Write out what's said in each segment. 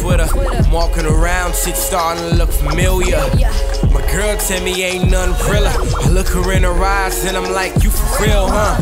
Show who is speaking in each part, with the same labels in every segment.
Speaker 1: Twitter. I'm walking around, shit starting to look familiar. My girl tell me ain't nothing realer. I look her in her eyes and I'm like, you for real, huh?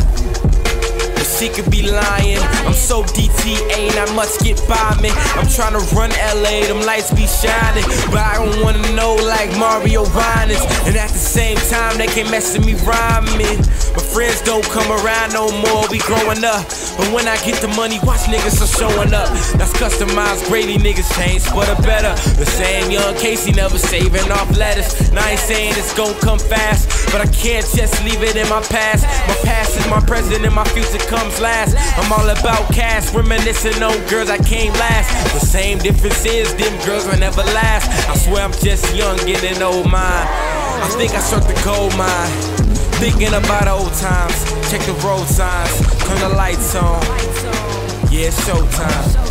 Speaker 1: She could be lying. I'm so DTA, not much get by me. I'm trying to run LA, them lights be shining. But I don't wanna know like Mario Winans. And at the same time, they can't mess with me rhyming. My friends don't come around no more, we growing up. But when I get the money, watch niggas are showing up. That's customized Brady niggas change for the better. The same young Casey never saving off letters. And I ain't saying it's gonna come fast, but I can't just leave it in my past. My past is my present and my future comes last. I'm all about cash, reminiscing on girls I came last. The same difference is them girls will never last. I swear I'm just young, getting old mind. I think I struck the gold mine. Thinking about old times. Check the road signs. Turn the lights on. Yeah, it's showtime.